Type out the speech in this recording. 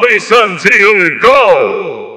Bobby go.